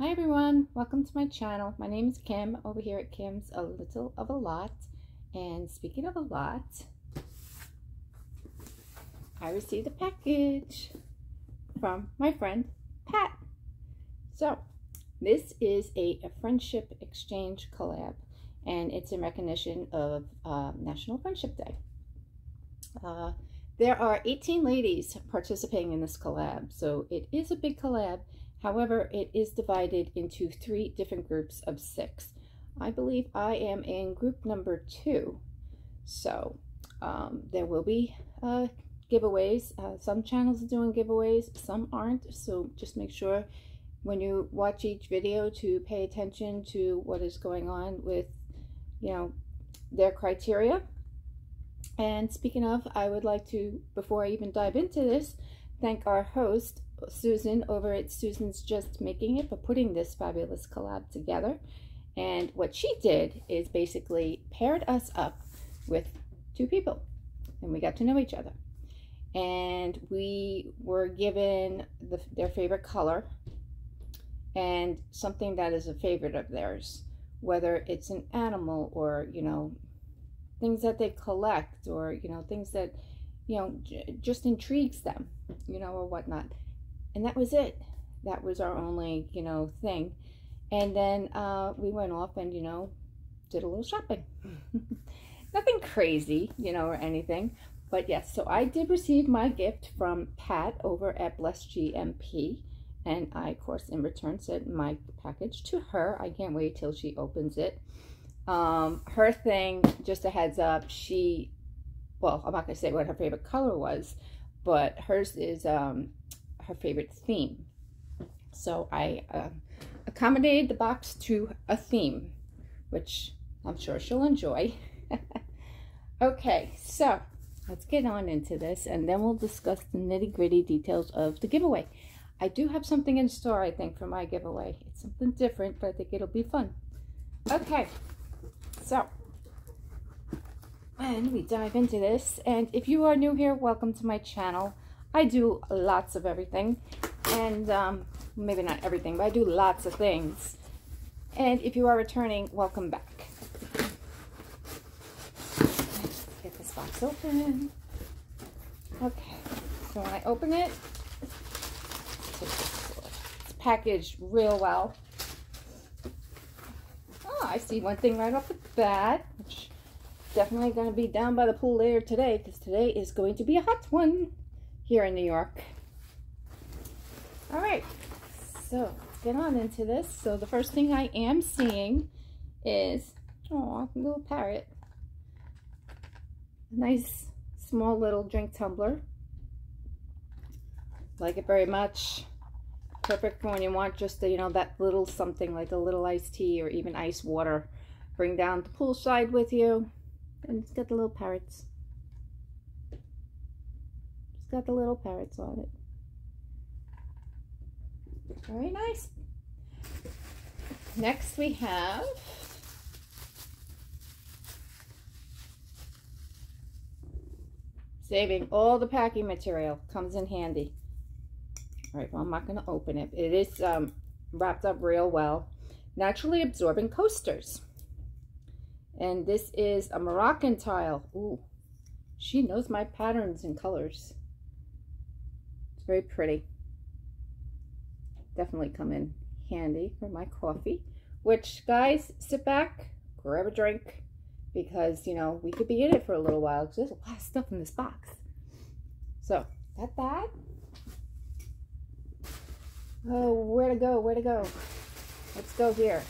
Hi everyone, welcome to my channel. My name is Kim over here at Kim's A Little of a Lot. And speaking of a lot, I received a package from my friend Pat. So this is a, a friendship exchange collab and it's in recognition of uh, National Friendship Day. Uh, there are 18 ladies participating in this collab, so it is a big collab. However, it is divided into three different groups of six. I believe I am in group number two. So um, there will be uh, giveaways. Uh, some channels are doing giveaways, some aren't. So just make sure when you watch each video to pay attention to what is going on with, you know, their criteria and speaking of, I would like to, before I even dive into this, thank our host, Susan, over at Susan's Just Making It for putting this fabulous collab together. And what she did is basically paired us up with two people, and we got to know each other. And we were given the, their favorite color and something that is a favorite of theirs, whether it's an animal or, you know, things that they collect or, you know, things that, you know, just intrigues them, you know, or whatnot. And that was it. That was our only, you know, thing. And then uh, we went off and, you know, did a little shopping. Nothing crazy, you know, or anything. But yes, so I did receive my gift from Pat over at Blessed GMP. And I, of course, in return sent my package to her. I can't wait till she opens it. Um, her thing, just a heads up, she, well, I'm not going to say what her favorite color was, but hers is um, her favorite theme. So I uh, accommodated the box to a theme, which I'm sure she'll enjoy. okay, so let's get on into this and then we'll discuss the nitty gritty details of the giveaway. I do have something in store, I think, for my giveaway. It's something different, but I think it'll be fun. Okay, so, when we dive into this, and if you are new here, welcome to my channel. I do lots of everything, and um, maybe not everything, but I do lots of things. And if you are returning, welcome back. Get this box open. Okay, so when I open it, it's packaged real well. Oh, I see one thing right off the bat, which definitely going to be down by the pool later today, because today is going to be a hot one here in New York. All right, so get on into this. So the first thing I am seeing is, oh, little parrot. A nice small little drink tumbler. Like it very much perfect for when you want just, you know, that little something like a little iced tea or even ice water. Bring down the poolside with you. And it's got the little parrots. Got the little parrots on it. Very nice. Next we have saving all the packing material comes in handy. All right, well, I'm not going to open it. It is um, wrapped up real well. Naturally absorbing coasters. And this is a Moroccan tile. Ooh, she knows my patterns and colors. It's very pretty. Definitely come in handy for my coffee. Which, guys, sit back, grab a drink, because, you know, we could be in it for a little while, because there's a lot of stuff in this box. So, that? Oh, where to go? Where to go? Let's go here.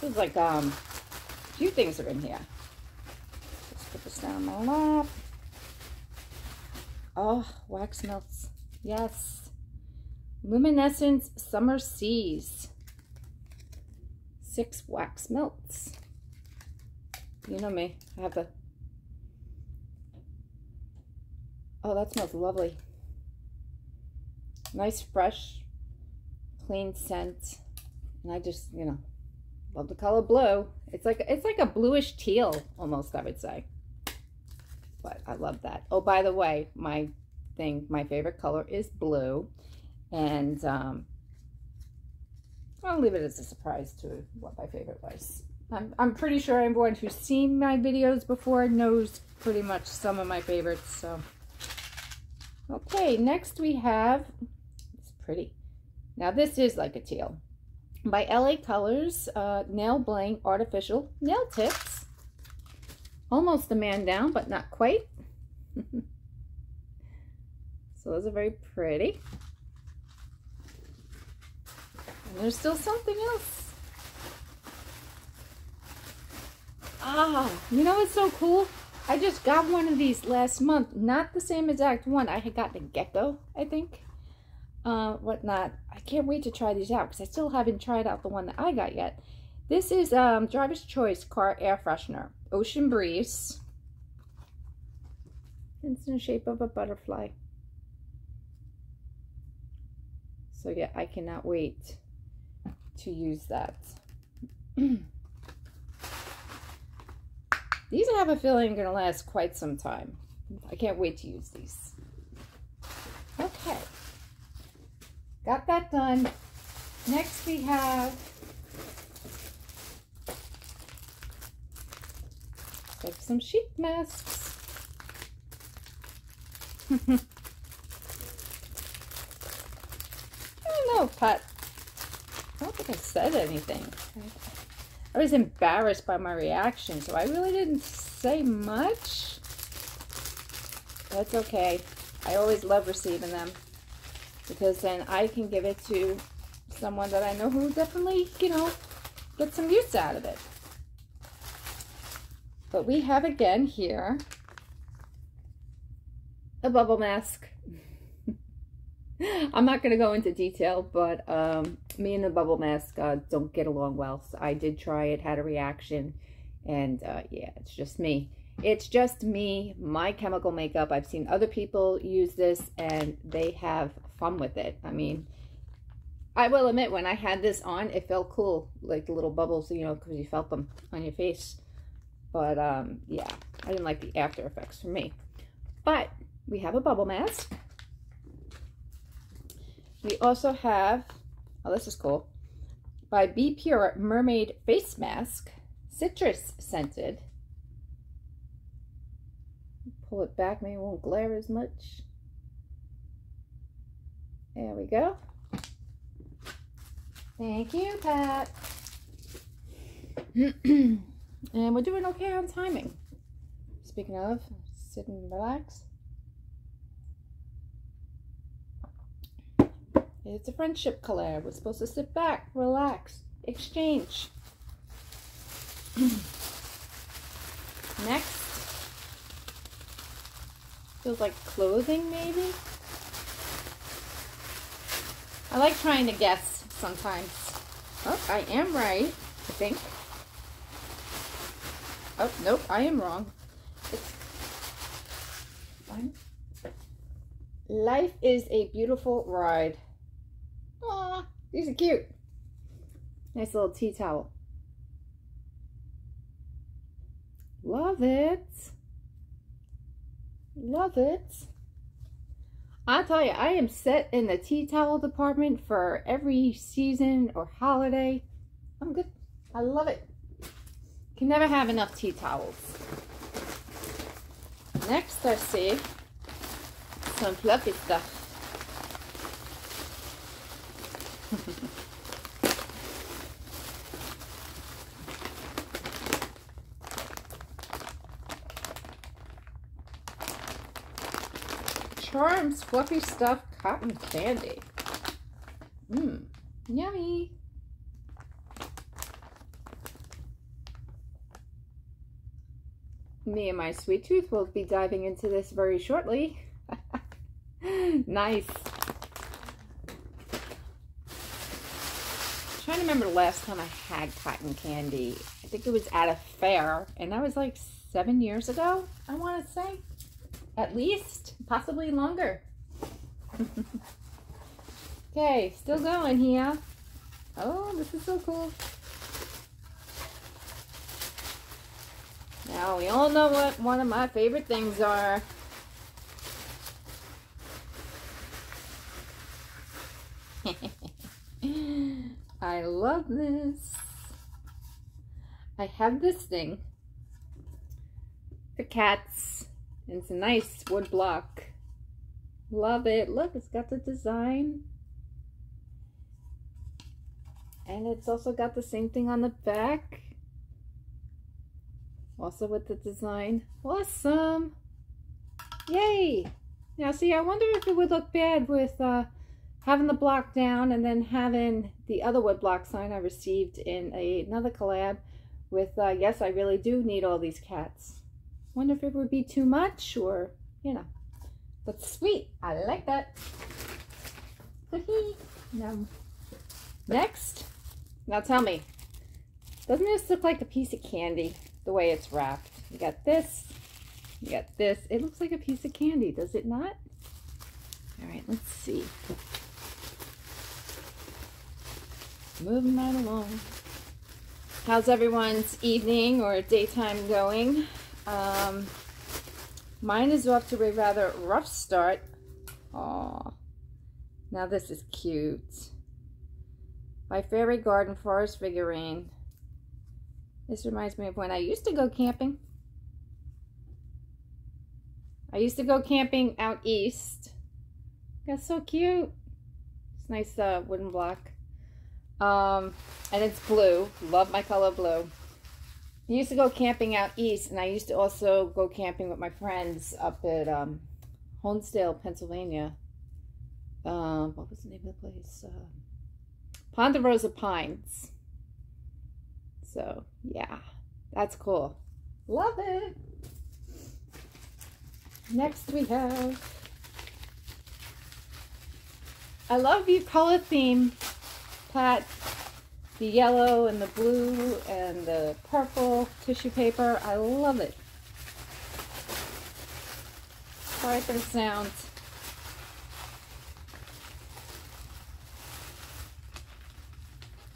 There's like um, a few things are in here. Let's put this down on my lap. Oh, wax melts. Yes. Luminescence Summer Seas. Six wax melts. You know me. I have the... Oh, that smells lovely nice fresh clean scent and I just you know love the color blue it's like it's like a bluish teal almost I would say but I love that oh by the way my thing my favorite color is blue And um, I'll leave it as a surprise to what my favorite was. I'm, I'm pretty sure everyone who's seen my videos before knows pretty much some of my favorites. So, okay, next we have, it's pretty. Now this is like a teal. By LA Colors, uh, Nail Bling Artificial Nail Tips. Almost a man down, but not quite. so those are very pretty. And there's still something else. Ah, you know what's so cool? I just got one of these last month. Not the same exact one. I had gotten a gecko, I think. Uh, whatnot. I can't wait to try these out because I still haven't tried out the one that I got yet. This is um, Driver's Choice Car Air Freshener. Ocean Breeze. It's in the shape of a butterfly. So yeah, I cannot wait to use that. these I have a feeling are going to last quite some time. I can't wait to use these. Okay. Got that done. Next we have like some sheep masks. I don't know, Pat. I don't think I said anything. I was embarrassed by my reaction, so I really didn't say much. That's okay. I always love receiving them because then I can give it to someone that I know who definitely, you know, get some use out of it. But we have again here a bubble mask. I'm not going to go into detail, but um, me and the bubble mask uh, don't get along well. So I did try it, had a reaction, and uh, yeah, it's just me. It's just me, my chemical makeup. I've seen other people use this, and they have fun with it. I mean, I will admit, when I had this on, it felt cool, like the little bubbles, you know, because you felt them on your face. But, um, yeah, I didn't like the after effects for me. But we have a bubble mask. We also have, oh, this is cool, by Be Pure Mermaid Face Mask, citrus scented. Pull it back, maybe it won't glare as much. There we go. Thank you, Pat. and we're doing okay on timing. Speaking of, sit and relax. It's a friendship collab. We're supposed to sit back, relax, exchange. Next. Feels like clothing, maybe? I like trying to guess sometimes. Oh, I am right, I think. Oh, nope, I am wrong. It's Life is a beautiful ride. These are cute. Nice little tea towel. Love it. Love it. i tell you, I am set in the tea towel department for every season or holiday. I'm good. I love it. Can never have enough tea towels. Next, I see some fluffy stuff. Charms Fluffy Stuff Cotton Candy. Mmm, yummy. Me and my sweet tooth will be diving into this very shortly. nice. trying to remember the last time I had cotton candy. I think it was at a fair, and that was like seven years ago, I want to say. At least, possibly longer. okay, still going here. Oh, this is so cool. Now, we all know what one of my favorite things are. I love this. I have this thing for cats. It's a nice wood block. Love it. Look, it's got the design. And it's also got the same thing on the back. Also with the design. Awesome. Yay. Now see, I wonder if it would look bad with uh, having the block down and then having the other wood block sign I received in a, another collab with, uh, yes, I really do need all these cats. Wonder if it would be too much or, you know. But sweet. I like that. now, next. Now tell me. Doesn't this look like a piece of candy? The way it's wrapped. You got this. You got this. It looks like a piece of candy, does it not? All right, let's see. Moving right along. How's everyone's evening or daytime going? Um, mine is off to a rather rough start. Aw. Now this is cute. My Fairy Garden Forest figurine. This reminds me of when I used to go camping. I used to go camping out east. That's so cute. It's nice uh, wooden block. Um, and it's blue. Love my color blue. I used to go camping out east, and I used to also go camping with my friends up at um, Honesdale, Pennsylvania. Um, what was the name of the place? Uh, Ponderosa Pines. So, yeah, that's cool. Love it. Next we have, I love your color theme, Pat. The yellow and the blue and the purple tissue paper. I love it. Sorry for the sound.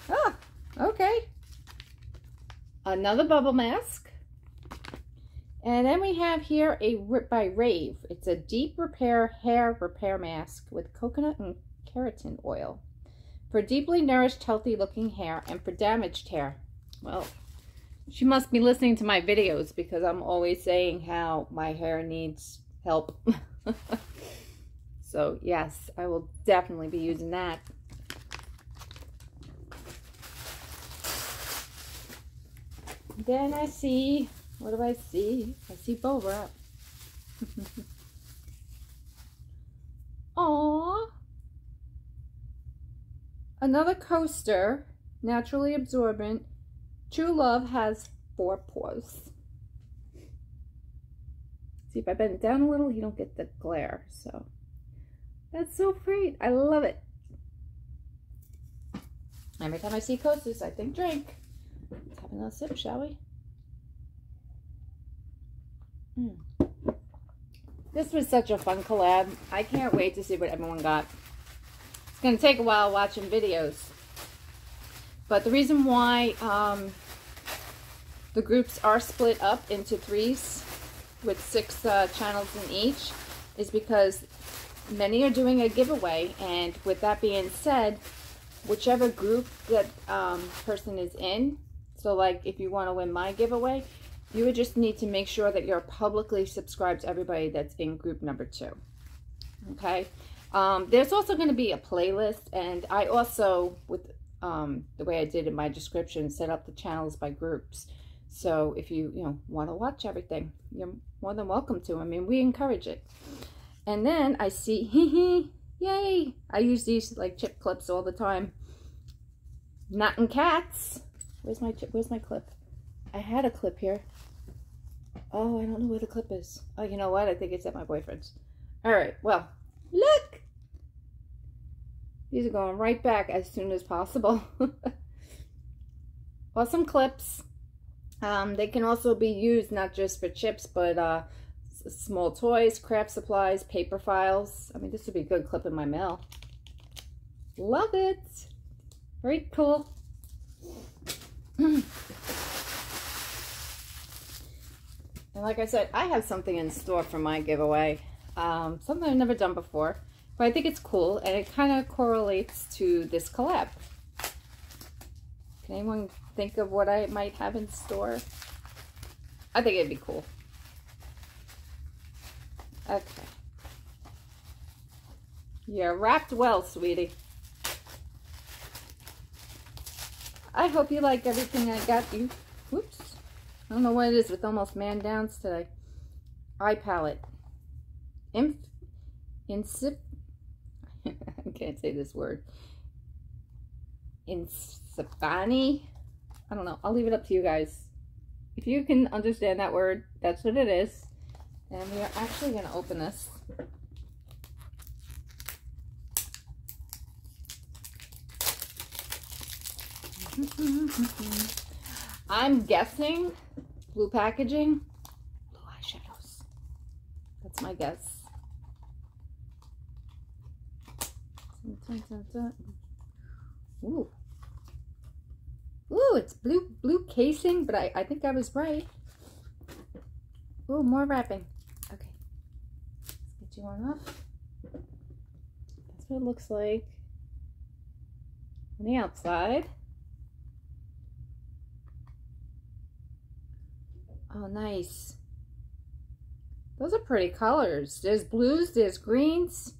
Ah, okay. Another bubble mask. And then we have here a Rip by Rave. It's a deep repair hair repair mask with coconut and keratin oil for deeply nourished, healthy looking hair and for damaged hair. Well, she must be listening to my videos because I'm always saying how my hair needs help. so yes, I will definitely be using that. Then I see, what do I see? I see bow wrap. Aww. Another coaster, naturally absorbent. True Love has four paws. See, if I bend it down a little, you don't get the glare. So that's so great. I love it. Every time I see coasters, I think drink. Let's have another sip, shall we? Mm. This was such a fun collab. I can't wait to see what everyone got. It's going to take a while watching videos. But the reason why um, the groups are split up into threes with six uh, channels in each is because many are doing a giveaway. And with that being said, whichever group that um, person is in, so like if you want to win my giveaway, you would just need to make sure that you're publicly subscribed to everybody that's in group number two. Okay. Um, there's also going to be a playlist, and I also, with um, the way I did in my description, set up the channels by groups. So if you, you know, want to watch everything, you're more than welcome to. I mean, we encourage it. And then I see, hee hee, yay. I use these like chip clips all the time. Not in cats. Where's my? Where's my clip? I had a clip here. Oh, I don't know where the clip is. Oh, you know what? I think it's at my boyfriend's. All right, well, look. These are going right back as soon as possible. awesome clips. Um, they can also be used not just for chips, but uh, small toys, craft supplies, paper files. I mean, this would be a good clip in my mail. Love it. Very cool. And like I said, I have something in store for my giveaway. Um, something I've never done before. But I think it's cool, and it kind of correlates to this collab. Can anyone think of what I might have in store? I think it'd be cool. Okay. You're wrapped well, sweetie. I hope you like everything I got you. Whoops. I don't know what it is with almost man downs today. Eye palette. Inf insip I can't say this word. Insipani? I don't know. I'll leave it up to you guys. If you can understand that word, that's what it is. And we are actually going to open this. I'm guessing blue packaging, blue eyeshadows. That's my guess. Ooh. Ooh, it's blue blue casing, but I, I think I was right. Ooh, more wrapping. Okay. Let's get you one off. That's what it looks like on the outside. Oh, nice. Those are pretty colors. There's blues, there's greens.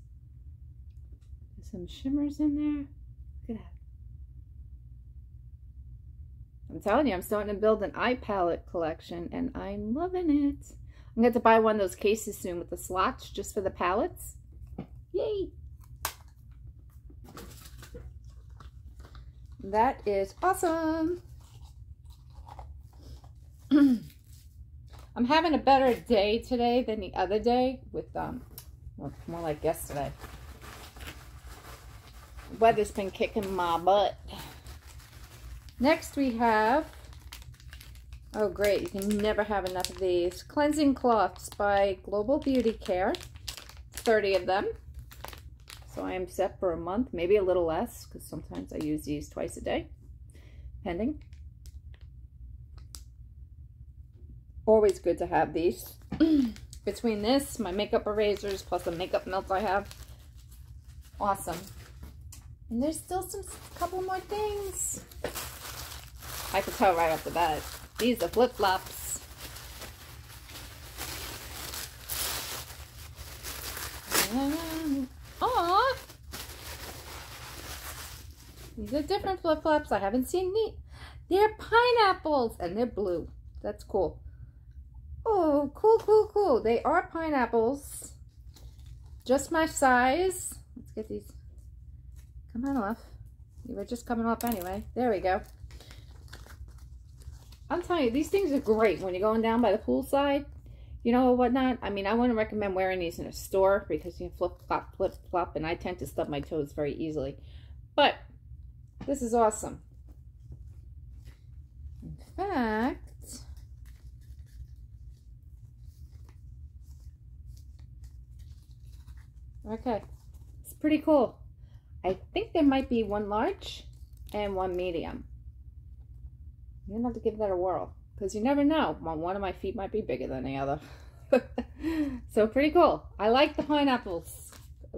There's some shimmers in there. Look at that. I'm telling you, I'm starting to build an eye palette collection and I'm loving it. I'm going to have to buy one of those cases soon with the slots just for the palettes. Yay! That is awesome. I'm having a better day today than the other day with, um, well, more like yesterday. Weather's been kicking my butt. Next we have, oh great, you can never have enough of these. Cleansing Cloths by Global Beauty Care. 30 of them. So I am set for a month, maybe a little less, because sometimes I use these twice a day, pending. Always good to have these. Between this, my makeup erasers, plus the makeup melts I have. Awesome. And there's still some couple more things. I can tell right off the bat. These are flip-flops. Mm-hmm. Aww. These are different flip-flops. I haven't seen these. They're pineapples and they're blue. That's cool. Oh, cool, cool, cool. They are pineapples. Just my size. Let's get these. Come on off. You were just coming off anyway. There we go. I'm telling you, these things are great when you're going down by the poolside. You know, whatnot. I mean, I wouldn't recommend wearing these in a store because you flip, flop, flip, flop, and I tend to stub my toes very easily. But, this is awesome. In fact, Okay, it's pretty cool. I think there might be one large and one medium. You're gonna have to give that a whirl because you never know. One of my feet might be bigger than the other. so pretty cool. I like the pineapples.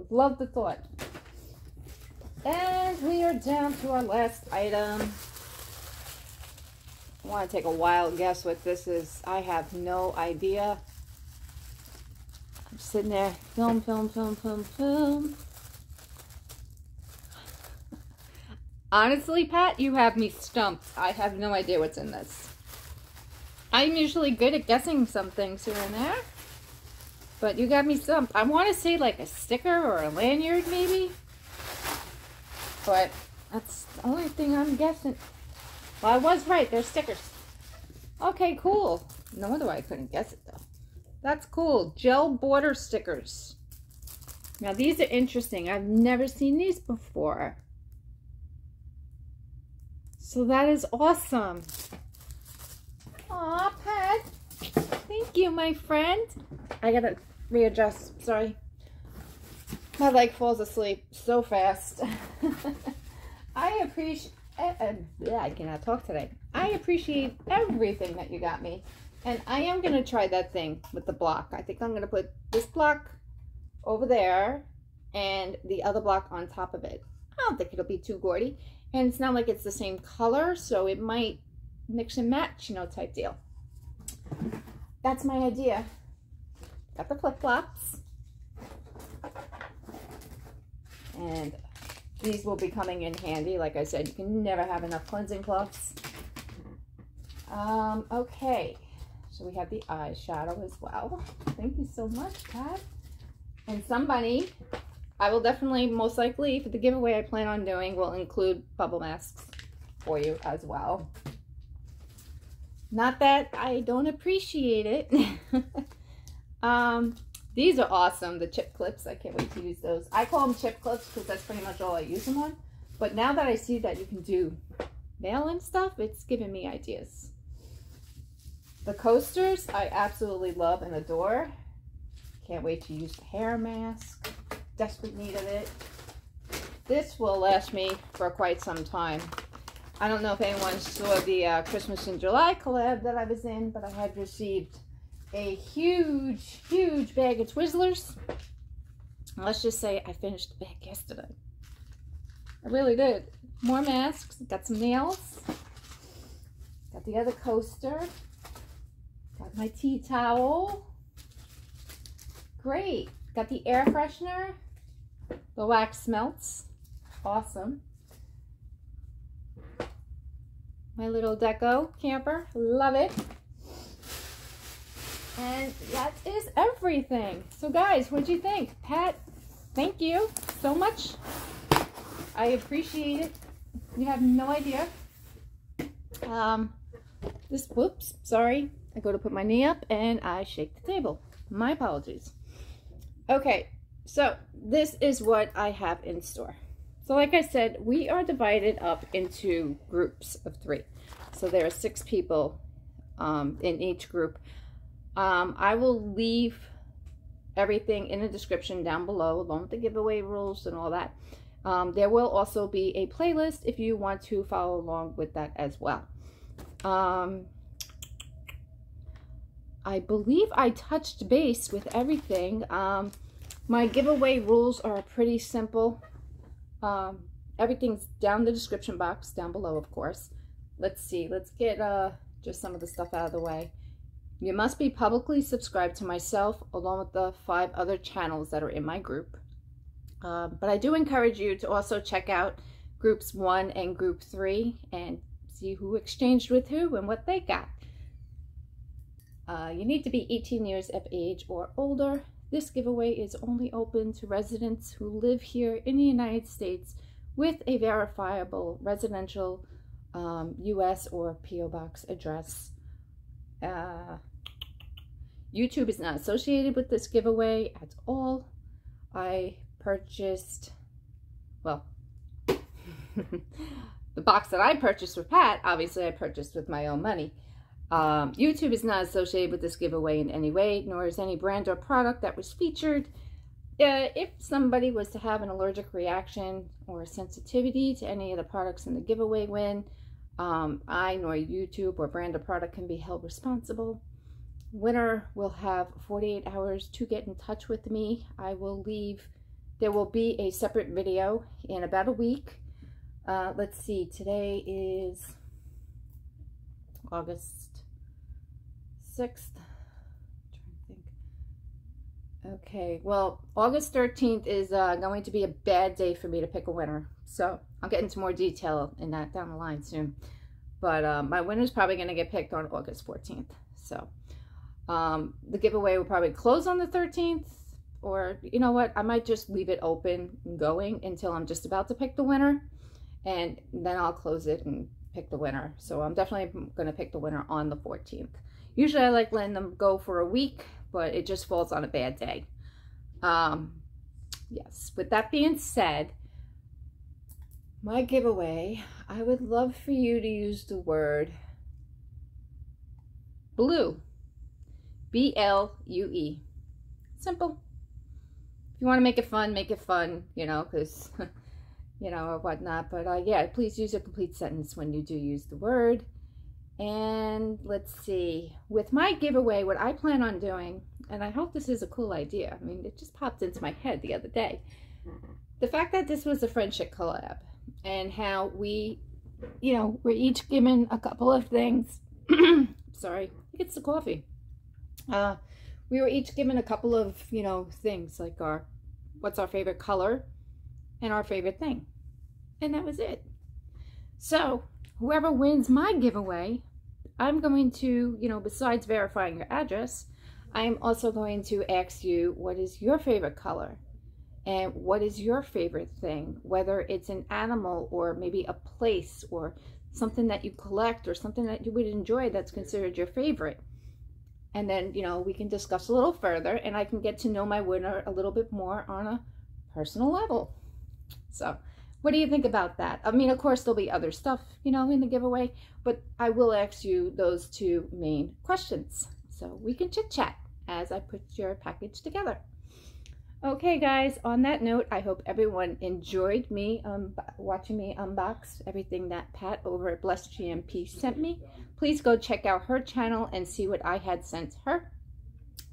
Love the thought. And we are down to our last item. I want to take a wild guess what this is. I have no idea. I'm sitting there, film, film, film, film, film. Honestly, Pat, you have me stumped. I have no idea what's in this. I'm usually good at guessing some things here and there. But you got me stumped. I want to say like a sticker or a lanyard maybe. But that's the only thing I'm guessing. Well, I was right. They're stickers. Okay, cool. No wonder why I couldn't guess it though. That's cool. Gel border stickers. Now these are interesting. I've never seen these before. So that is awesome. Aw, Pat. Thank you, my friend. I gotta readjust. Sorry. My leg falls asleep so fast. I appreciate... Uh, uh, I cannot talk today. I appreciate everything that you got me. And I am going to try that thing with the block. I think I'm going to put this block over there and the other block on top of it. I don't think it'll be too gaudy. And it's not like it's the same color, so it might mix and match, you know, type deal. That's my idea. Got the flip-flops. And these will be coming in handy. Like I said, you can never have enough cleansing cloths. Um, okay. So we have the eyeshadow as well. Thank you so much, Pat. And somebody, I will definitely, most likely, for the giveaway I plan on doing, will include bubble masks for you as well. Not that I don't appreciate it. um, these are awesome, the chip clips. I can't wait to use those. I call them chip clips because that's pretty much all I use them on. But now that I see that you can do mail and stuff, it's giving me ideas. The coasters, I absolutely love and adore. Can't wait to use the hair mask. Desperate need of it. This will last me for quite some time. I don't know if anyone saw the uh, Christmas in July collab that I was in, but I had received a huge, huge bag of Twizzlers. Let's just say I finished the bag yesterday. I really did. More masks, got some nails, got the other coaster, my tea towel. Great. Got the air freshener, the wax melts. Awesome. my little deco camper. Love it. And that is everything. So guys, what do you think? Pat, thank you so much. I appreciate it. You have no idea. Um, this, whoops, sorry. I go to put my knee up and I shake the table. My apologies. Okay, so this is what I have in store. So like I said, we are divided up into groups of three. So there are six people um, in each group. Um, I will leave everything in the description down below, along with the giveaway rules and all that. Um, there will also be a playlist if you want to follow along with that as well. Um, I believe I touched base with everything. Um, my giveaway rules are pretty simple. Um, everything's down the description box down below, of course. Let's see. Let's get uh, just some of the stuff out of the way. You must be publicly subscribed to myself along with the five other channels that are in my group. Uh, but I do encourage you to also check out groups one and group three and see who exchanged with who and what they got. Uh, you need to be 18 years of age or older this giveaway is only open to residents who live here in the United States with a verifiable residential um, U.S. or P.O. Box address. Uh, YouTube is not associated with this giveaway at all. I purchased, well, the box that I purchased with Pat, obviously I purchased with my own money. Um, YouTube is not associated with this giveaway in any way, nor is any brand or product that was featured. Uh, if somebody was to have an allergic reaction or sensitivity to any of the products in the giveaway win, um, I nor YouTube or brand or product can be held responsible. Winner will have 48 hours to get in touch with me. I will leave, there will be a separate video in about a week. Uh, let's see, today is August 6th. Okay, well, August 13th is uh, going to be a bad day for me to pick a winner. So I'll get into more detail in that down the line soon. But uh, my winner is probably going to get picked on August 14th. So um, the giveaway will probably close on the 13th. Or, you know what, I might just leave it open going until I'm just about to pick the winner. And then I'll close it and pick the winner. So I'm definitely going to pick the winner on the 14th. Usually I like letting them go for a week, but it just falls on a bad day. Um, yes, with that being said, my giveaway, I would love for you to use the word blue. B-L-U-E. Simple. If you want to make it fun, make it fun, you know, because you know, or whatnot. But uh, yeah, please use a complete sentence when you do use the word. And let's see, with my giveaway, what I plan on doing, and I hope this is a cool idea. I mean, it just popped into my head the other day. the fact that this was a friendship collab and how we, you know, we're each given a couple of things. Sorry, it's the coffee. Uh, we were each given a couple of, you know, things like our, what's our favorite color and our favorite thing. And that was it. So whoever wins my giveaway, I'm going to, you know, besides verifying your address, I'm also going to ask you what is your favorite color and what is your favorite thing, whether it's an animal or maybe a place or something that you collect or something that you would enjoy that's considered your favorite. And then, you know, we can discuss a little further and I can get to know my winner a little bit more on a personal level. So what do you think about that? I mean, of course, there'll be other stuff, you know, in the giveaway, but I will ask you those two main questions. So we can chit chat as I put your package together. Okay, guys, on that note, I hope everyone enjoyed me um, watching me unbox everything that Pat over at Blessed GMP sent me. Please go check out her channel and see what I had sent her.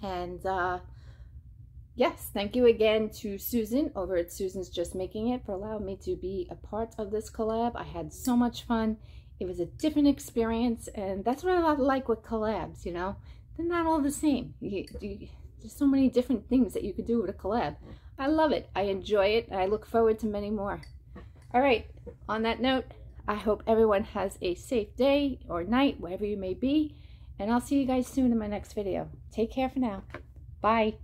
And, uh, yes, thank you again to Susan over at Susan's Just Making It for allowing me to be a part of this collab. I had so much fun. It was a different experience, and that's what I like with collabs, you know? They're not all the same. You, you, there's so many different things that you could do with a collab. I love it. I enjoy it. And I look forward to many more. All right, on that note, I hope everyone has a safe day or night, wherever you may be, and I'll see you guys soon in my next video. Take care for now. Bye.